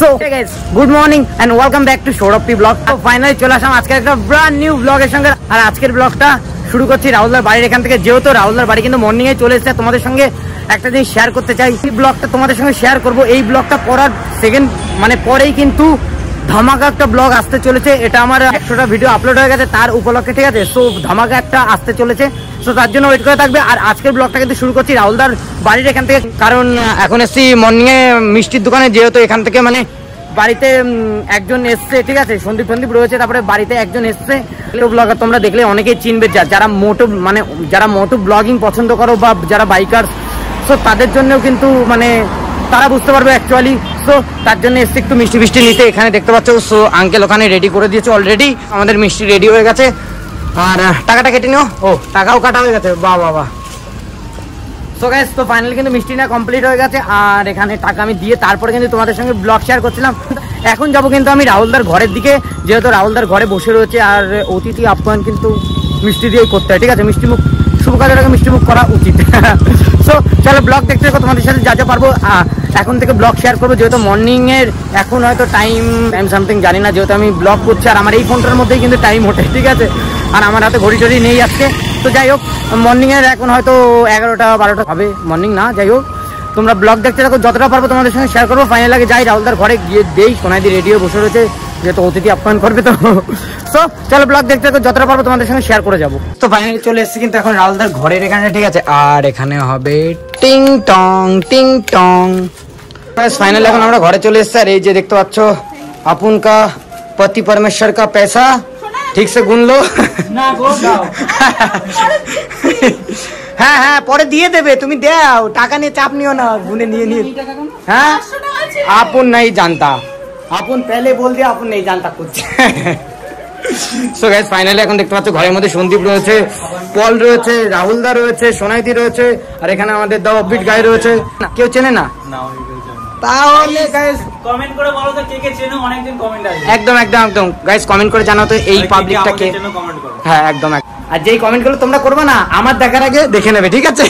So good morning and welcome back to সৌরভপি vlog finally চলে আসলাম আজকে একটা ব্রান্ড নিউ ব্লগের সঙ্গে। আর আজকের ব্লগটা শুরু করছি রাহুলদার বাড়ির এখান থেকে। যেহেতু রাহুলদার বাড়ি কিন্তু মর্নিং এ চলে এসেছে, তোমাদের সঙ্গে একটা জিনিস শেয়ার করতে চাই। এই ব্লগটা তোমাদের সঙ্গে শেয়ার করব। এই ব্লগটা পড়ার সেকেন্ড মানে পরেই কিন্তু ধামাকা একটা ব্লগ আসতে চলেছে, এটা আমার একশোটা ভিডিও আপলোড হয়ে গেছে, তার উপলক্ষে, ঠিক আছে? সো ধামাকা একটা আসতে চলেছে। সো তার জন্য ওয়েট করে থাকবে, আর আজকের ব্লগটা কিন্তু শুরু করছি রাহুলদার বাড়ির এখান থেকে। কারণ এখন এসছি মর্নিংয়ে মিষ্টির দোকানে, যেহেতু এখান থেকে মানে বাড়িতে একজন এসছে, ঠিক আছে? সন্দীপ সন্দীপ রয়েছে, তারপরে বাড়িতে একজন এসছে। ব্লগার তোমরা দেখলে অনেকেই চিনবে যারা মোটো মানে যারা মোটো ব্লগিং পছন্দ করো বা যারা বাইকার সো তাদের জন্যও কিন্তু মানে তারা বুঝতে পারবে অ্যাকচুয়ালি সো তার জন্য এসছে একটু মিষ্টি মিষ্টি নিতে। এখানে দেখতে পাচ্ছ, সো আঙ্কেল ওখানে রেডি করে দিয়েছে অলরেডি আমাদের মিষ্টি রেডি হয়ে গেছে। আর টাকাটা কেটে নিও। ও, টাকাও কাটা হয়ে গেছে। বা বাহ সো তো ফাইনালি কিন্তু মিষ্টি না কমপ্লিট হয়ে গেছে। আর এখানে টাকা আমি দিয়ে তারপরে কিন্তু তোমাদের সঙ্গে ব্লগ শেয়ার করছিলাম। এখন যাব কিন্তু আমি রাহুলদার ঘরের দিকে। যেহেতু রাহুলদার ঘরে বসে রয়েছে, আর অতিথি আপ্যায়ন কিন্তু মিষ্টি করতে হয়। ঠিক আছে মুখ শুভ আগে মিষ্টি মুখ করা উচিত। সো চলো ব্লগ দেখতে দেখো তোমাদের সাথে যা যা পারব। এখন থেকে ব্লগ শেয়ার করব, যেহেতু মর্নিং এর এখন হয়তো টাইম টাইম সামথিং জানি না, যেহেতু আমি ব্লগ করছি, আর আমার এই ফোনটার মধ্যেই কিন্তু টাইম ওঠে, ঠিক আছে? আর আমার হাতে ঘড়ি টড়ি নেই আজকে। তো যাই হোক মর্নিং এর এখন হয়তো এগারোটা, বারোটা হবে মর্নিং না, যাই হোক। তোমরা ব্লগ দেখতে থাকো, যতটা পারব তোমাদের সঙ্গে শেয়ার করব। ফাইনাল আগে যাই, রাহুলদার ঘরে গিয়ে দেই, সোনাইদি রেডিও বসে রয়েছে। যেহেতু অতিথি আপ্যায়ন করবে তো। সো চলো ব্লগ দেখতে দেখো যতটা পারব তোমাদের সঙ্গে শেয়ার করে যাব। তো ফাইনালি চলে এসেছি কিন্তু এখন রালদার ঘরের এখানে ঠিক আছে? আর এখানে হবে টিং টং টিং টং। ফাইনালি এখন আমরা ঘরে চলে এসেছি। আর এই যে দেখতে পাচ্ছ আপন কা পতি পরমেশ্বর কা পয়সা ঠিক সে গুনলো। হ্যাঁ হ্যাঁ পরে দিয়ে দেবে তুমি দাও। টাকা নিয়ে চাপ নিও না গুনে নিয়ে নিয়ে। হ্যাঁ? আপন নাই জানতা। আপন পেলে বল দিয়ে আপন নেই জানতা করছে সো গাইস ফাইনালি এখন দেখতে পাচ্ছ ঘরের মধ্যে সন্দীপ রয়েছে পল রয়েছে রাহুল দা রয়েছে সোনাইদি রয়েছে আর এখানে আমাদের দা অফবিট গাই রয়েছে। কেউ চেনে না? তাহলে গাইস কমেন্ট করে বলো তো কে কে চেনো অনেকদিন কমেন্ট আসবে। একদম একদম একদম। গাইস কমেন্ট করে জানাও তো এই পাবলিকটাকে হ্যাঁ একদম। আর যেই কমেন্টগুলো তোমরা করবে না আমার দেখার আগে দেখে নেবে ঠিক আছে?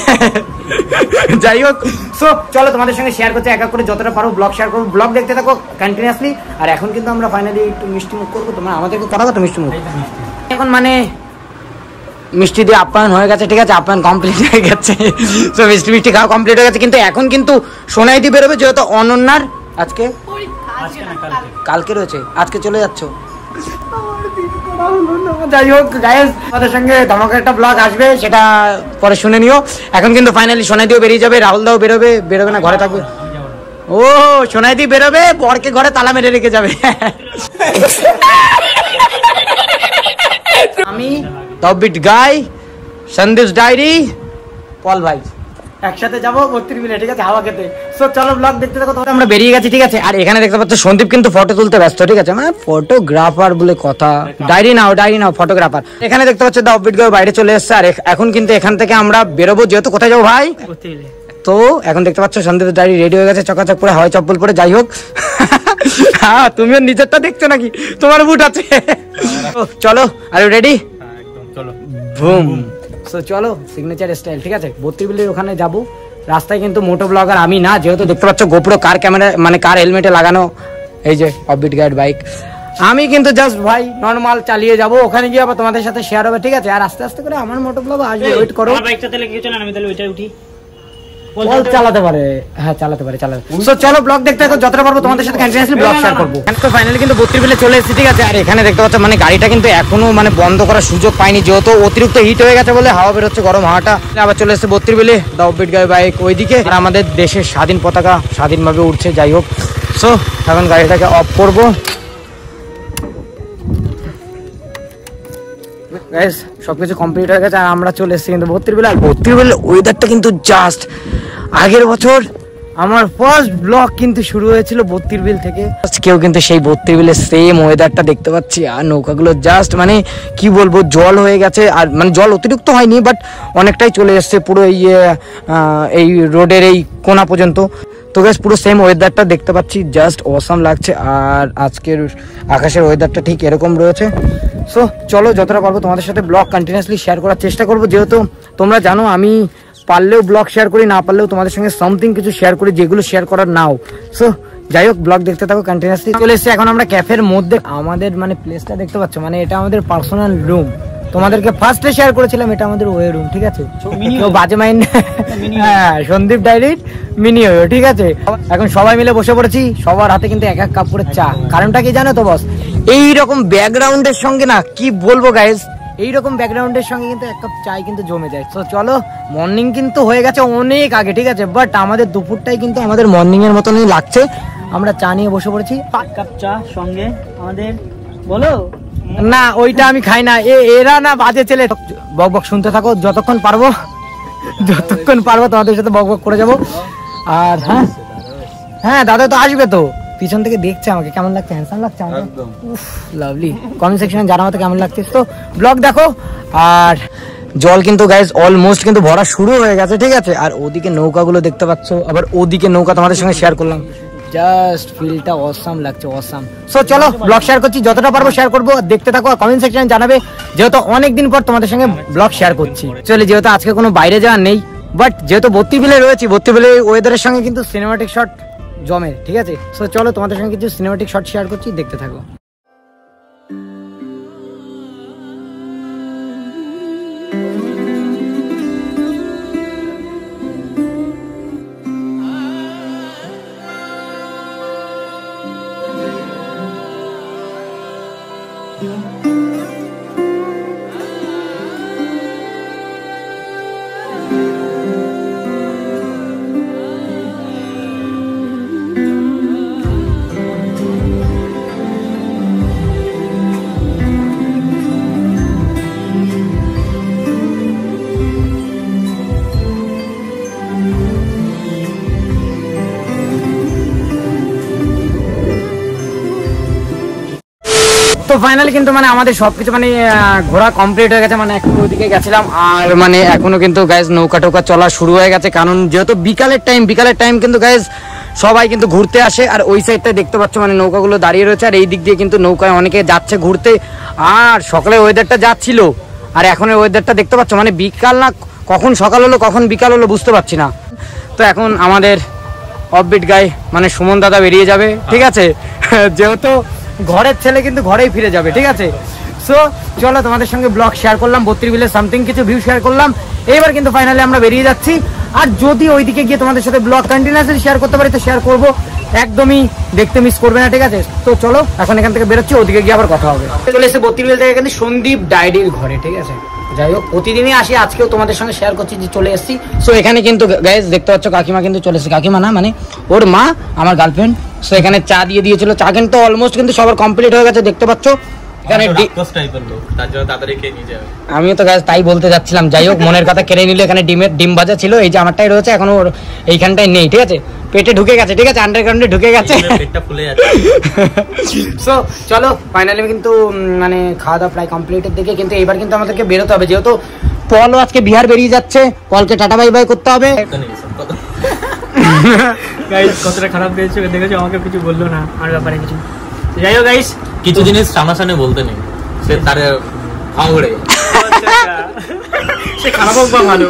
যাই হোক। সো চলো তোমাদের সঙ্গে শেয়ার করতে এক এক করে যতটা পারো ব্লগ শেয়ার করব। ব্লগ দেখতে থাকো কন্টিনিউয়াসলি আর এখন কিন্তু আমরা ফাইনালি একটু মিষ্টি মুখ করব। তোমার আমাদেরকে করাবো তো মিষ্টি মুখ। এখন মানে মিষ্টি দিয়ে আপ্যায়ন হয়ে গেছে ঠিক আছে? আপ্যায়ন কমপ্লিট হয়ে গেছে। তো মিষ্টি মিষ্টি খাওয়া কমপ্লিট হয়ে গেছে। কিন্তু এখন কিন্তু সোনাই দিয়ে বেরোবে যেহেতু অনন্যার আজকে কালকে। রয়েছে। আজকে চলে যাচ্ছ। যাই হোক গাইজ আমাদের সঙ্গে ধমাকা একটা ব্লগ আসবে, সেটা পরে শুনে নিও। এখন কিন্তু ফাইনালি সোনাই দিয়েও বেরিয়ে যাবে রাহুল দাও বেরোবে বেরোবে না, ঘরে থাকবে। ও সোনাই দি বেরোবে, বরকে ঘরে তালা মেরে রেখে যাবে। আমি তবিট গাই সন্দেশ ডায়েরি, পল ভাই। একসাথে যাব বত্রিশ মিনিট ঠিক আছে? হাওয়া খেতে। সো চলো ব্লগ দেখতে থাকো তখন আমরা বেরিয়ে গেছি ঠিক আছে? আর এখানে দেখতে পাচ্ছ সন্দীপ কিন্তু ফটো তুলতে ব্যস্ত ঠিক আছে? মানে ফটোগ্রাফার বলে কথা। ডায়েরি নাও ডায়েরি নাও ফটোগ্রাফার এখানে দেখতে পাচ্ছ দা অফবিট গাই বাইরে চলে এসছে। আর এখন কিন্তু এখান থেকে আমরা বেরোবো। যেহেতু কোথায় যাব ভাই? তো এখন দেখতে পাচ্ছ সন্দীপ ডায়েরি রেডি হয়ে গেছে। চকাচক পরে হাওয়াই চপ্পল পরে যাই হোক। হ্যাঁ তুমিও নিজেরটা দেখছ নাকি? তোমার বুট আছে। ও, চলো আর রেডি হ্যাঁ একদম চলো। বুম সো চলো সিগনেচার স্টাইল ঠিক আছে? বত্রিবিলের ওখানে যাব। রাস্তায় কিন্তু মোটো ব্লগার আমি না যেহেতু দেখতে পাচ্ছ গোপ্রো কার ক্যামেরা মানে কার হেলমেটে লাগানো এই যে অফবিট গাইড বাইক আমি কিন্তু জাস্ট ভাই নর্মাল চালিয়ে যাব ওখানে গিয়ে আবার তোমাদের সাথে শেয়ার হবে ঠিক আছে? আর আস্তে আস্তে করে আমার মোটো ব্লগ আসবে ওয়েট করো। বাইকটা তাহলে কেউ চলেন আমি তাহলে ওইটাই উঠি। বল চালাতে পারে। হ্যাঁ চালাতে পারে চালাতে সো চলো ব্লগ দেখতে থাকো যতটা পারব তোমাদের সাথে কন্টিনিউয়াসলি ব্লগ শেয়ার করব। তো ফাইনালি কিন্তু বত্রিশ বিলে চলে এসেছি ঠিক আছে? আর এখানে দেখতে পাচ্ছ মানে গাড়িটা কিন্তু এখনও মানে বন্ধ করার সুযোগ পাইনি যেহেতু অতিরিক্ত হিট হয়ে গেছে বলে হাওয়া বেরোচ্ছে গরম হাওয়াটা। আবার চলে এসেছে বত্রিশ বিলে দাও বিট গাই বাইক ওইদিকে। আর আমাদের দেশের স্বাধীন পতাকা স্বাধীনভাবে উঠছে যাই হোক। সো এখন গাড়িটাকে অফ করব। গাইস সবকিছু কমপ্লিট হয়ে গেছে আর আমরা চলে এসেছি কিন্তু ভর্তির বেলা আর ভর্তির বেলা ওয়েদারটা কিন্তু জাস্ট আগের বছর আমার ফার্স্ট ব্লগ কিন্তু শুরু হয়েছিল বত্রির বিল থেকে। কেউ কিন্তু সেই বত্রির বিলের সেম ওয়েদারটা দেখতে পাচ্ছি আর নৌকাগুলো জাস্ট মানে কি বলব জল হয়ে গেছে আর মানে জল অতিরিক্ত হয়নি বাট অনেকটাই চলে এসছে পুরো এই এই রোডের এই কোনা পর্যন্ত। তো গ্যাস পুরো সেম ওয়েদারটা দেখতে পাচ্ছি জাস্ট অসাম লাগছে আর আজকের আকাশের ওয়েদারটা ঠিক এরকম রয়েছে। সো চলো যতটা পারব তোমাদের সাথে ব্লগ কন্টিনিউসলি শেয়ার করার চেষ্টা করব। যেহেতু তোমরা জানো আমি পারলেও ব্লগ শেয়ার করি না পারলেও তোমাদের সঙ্গে সামথিং কিছু শেয়ার করি যেগুলো শেয়ার করার নাও। সো যাই হোক ব্লগ দেখতে থাকো কন্টিনিউসলি চলে এসেছি এখন আমরা ক্যাফের মধ্যে। আমাদের মানে প্লেসটা দেখতে পাচ্ছ মানে এটা আমাদের পার্সোনাল রুম তোমাদেরকে ফার্স্টে শেয়ার করেছিলাম এটা আমাদের ওয়ে রুম ঠিক আছে? বাজে মাইন্ড হ্যাঁ সন্দীপ ডাইরির মিনি ওয়ে ঠিক আছে? এখন সবাই মিলে বসে পড়েছি সবার হাতে কিন্তু এক এক কাপ করে চা। কারণটা কি জানো তো বস এই রকম ব্যাকগ্রাউন্ডের সঙ্গে না কি বলব গাইস এইরকম ব্যাকগ্রাউন্ডের সঙ্গে কিন্তু এক কাপ চাই কিন্তু জমে যায়। তো চলো মর্নিং কিন্তু হয়ে গেছে অনেক আগে ঠিক আছে? বাট আমাদের দুপুরটাই কিন্তু আমাদের মর্নিং এর মতনই লাগছে। আমরা চা নিয়ে বসে পড়েছি। এক কাপ চা সঙ্গে আমাদের বলো? না ওইটা আমি খাই না। এ এরা না বাজে ছেলে। বক বক শুনতে থাকো যতক্ষণ পারব যতক্ষণ পারব তোমাদের সাথে বক বক করে যাব। আর হ্যাঁ? হ্যাঁ দাদা তো আসবে তো। পিছন থেকে দেখছে আমাকে কেমন লাগছে? হ্যান্ডসাম লাগছে আমাকে? উফ লাভলি কমেন্ট সেকশনে জানা মতো কেমন লাগছে। তো ব্লগ দেখো আর জল কিন্তু গাইজ অলমোস্ট কিন্তু ভরা শুরু হয়ে গেছে ঠিক আছে? আর ওদিকে নৌকাগুলো দেখতে পাচ্ছ আবার ওদিকে নৌকা তোমাদের সঙ্গে শেয়ার করলাম। জাস্ট ফিলটা অসাম লাগছে অসাম সো চলো ব্লগ শেয়ার করছি যতটা পারব শেয়ার করব আর দেখতে থাকো আর কমেন্ট সেকশনে জানাবে যেহেতু অনেক দিন পর তোমাদের সঙ্গে ব্লগ শেয়ার করছি। চলে যেহেতু আজকে কোনো বাইরে যাওয়া নেই বাট যেহেতু বত্তি বিলে রয়েছি বত্তি বিলে ওয়েদারের সঙ্গে কিন্তু সিনেমাটিক শট জমে ঠিক আছে? সো চলো তোমাদের সঙ্গে কিছু সিনেমাটিক শট শেয়ার করছি দেখতে থাকো। তো ফাইনালি কিন্তু মানে আমাদের সবকিছু মানে ঘোরা কমপ্লিট হয়ে গেছে মানে এখন ওইদিকে গেছিলাম। আর মানে এখনও কিন্তু গাইজ নৌকা টোকা চলা শুরু হয়ে গেছে, কারণ যেহেতু বিকালের টাইম বিকালের টাইম কিন্তু গাইজ সবাই কিন্তু ঘুরতে আসে, আর ওই সাইডটা দেখতে পাচ্ছ মানে নৌকাগুলো দাঁড়িয়ে রয়েছে, আর এই দিক দিয়ে কিন্তু নৌকায় অনেকে যাচ্ছে ঘুরতে। আর সকালে ওয়েদারটা যাচ্ছিল আর এখন ওয়েদারটা দেখতে পাচ্ছ মানে বিকাল না, কখন সকাল হলো, কখন বিকাল হলো বুঝতে পারছি না। তো এখন আমাদের অফবিট গাই মানে সুমন দাদা বেরিয়ে যাবে, ঠিক আছে? যেহেতু ঘরের ছেলে কিন্তু ঘরেই ফিরে যাবে, ঠিক আছে? সো চলো তোমাদের সঙ্গে ব্লগ শেয়ার করলাম, বত্রিশ বিলে সামথিং কিছু ভিউ শেয়ার করলাম। এবার কিন্তু ফাইনালি আমরা বেরিয়ে যাচ্ছি। আর যদি ওইদিকে গিয়ে তোমাদের সাথে ব্লগ কন্টিনিউসলি শেয়ার করতে পারি, তো শেয়ার করব। একদমই দেখতে মিস করবে না, ঠিক আছে? তো চলো, এখন এখান থেকে বেরোচ্ছি, ওদিকে গিয়ে আবার কথা হবে। চলে এসে বত্রিশ থেকে কিন্তু সন্দীপ ডায়েরির ঘরে, ঠিক আছে? যাই হোক, প্রতিদিনই আসি, আজকেও তোমাদের সঙ্গে শেয়ার করছি যে চলে এসেছি। সো এখানে কিন্তু গাইজ দেখতে পাচ্ছ কাকিমা কিন্তু চলে এসেছে। কাকিমা না মানে ওর মা, আমার গার্লফ্রেন্ড সো এখানে চা দিয়ে দিয়েছিল। চা কিন্তু অলমোস্ট কিন্তু সবার কমপ্লিট হয়ে গেছে দেখতে পাচ্ছ? এখানে আমিও তো গাছ তাই বলতে যাচ্ছিলাম। যাই হোক মনের কথা কেড়ে নিলে এখানে ডিমের ডিম ভাজা ছিল এই যে আমারটাই রয়েছে এখনও ওর এইখানটায় নেই ঠিক আছে? পেটে ঢুকে গেছে ঠিক আছে? আন্ডারগ্রাউন্ডে ঢুকে গেছে। পেটটা ফুলে যাচ্ছে। সো চলো ফাইনালি কিন্তু মানে খাওয়া দাওয়া প্রায় কমপ্লিটের দিকে কিন্তু এবার কিন্তু আমাদেরকে বেরোতে হবে। যেহেতু পলও আজকে বিহার বেরিয়ে যাচ্ছে পলকে টাটা বাই বাই করতে হবে। গাইস কতটা খারাপ পেয়েছ দেখেছ? আমাকে কিছু বলল না আর ব্যাপারে কিছু। যাই হোক গাইস কিছু জিনিস সামনাসামনি বলতে নেই। সে তার ভাঙড়ে। সে খারাপ হোক বা ভালো।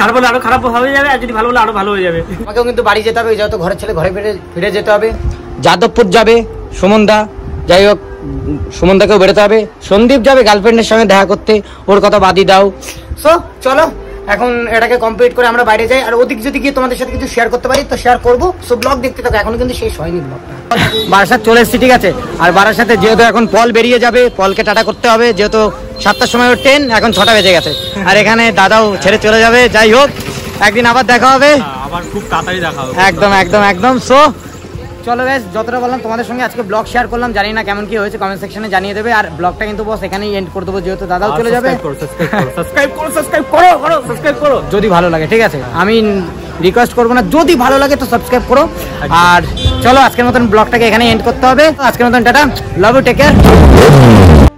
খারাপ হলে আরও খারাপ হয়ে যাবে আর যদি ভালো হলে আরও ভালো হয়ে যাবে। আমাকেও কিন্তু বাড়ি যেতে হবে যেহেতু ঘরের ছেলে ঘরে ফিরে ফিরে যেতে হবে। যাদবপুর যাবে সুমনদা। যাই হোক সুমনদাকেও বেরোতে হবে। সন্দীপ যাবে গার্লফ্রেন্ডের সঙ্গে দেখা করতে। ওর কথা বাদই দাও। সো চলো। এখন এটাকে কমপ্লিট করে আমরা বাইরে যাই। আর ওদিক যদি গিয়ে তোমাদের সাথে কিছু শেয়ার করতে পারি তো শেয়ার করব। সো ব্লগ দেখতে থাকো এখনও কিন্তু শেষ হয়নি ব্লগটা বারাসাত চলে এসেছি ঠিক আছে? আর বারাসাতে যেহেতু এখন পল বেরিয়ে যাবে পলকে টাটা করতে হবে। যেহেতু সাতটার সময় ওর ট্রেন এখন ছটা বেজে গেছে। আর এখানে দাদাও ছেড়ে চলে যাবে। যাই হোক একদিন আবার দেখা হবে। আবার খুব তাড়াতাড়ি দেখা হবে। একদম একদম একদম। সো চলো গাইজ যতটা বললাম তোমাদের সঙ্গে আজকে ব্লগ শেয়ার করলাম জানি না কেমন কি হয়েছে কমেন্ট সেকশনে জানিয়ে দেবে আর ব্লগটা কিন্তু বস এখানেই এন্ড করে দেবো যেহেতু দাদাও চলে যাবে। সাবস্ক্রাইব করো সাবস্ক্রাইব করো করো সাবস্ক্রাইব করো যদি ভালো লাগে ঠিক আছে আমি রিকোয়েস্ট করব না যদি ভালো লাগে তো সাবস্ক্রাইব করো। আর চলো আজকের মতন ব্লগটাকে এখানে এন্ড করতে হবে। আজকের মতন tata love you take care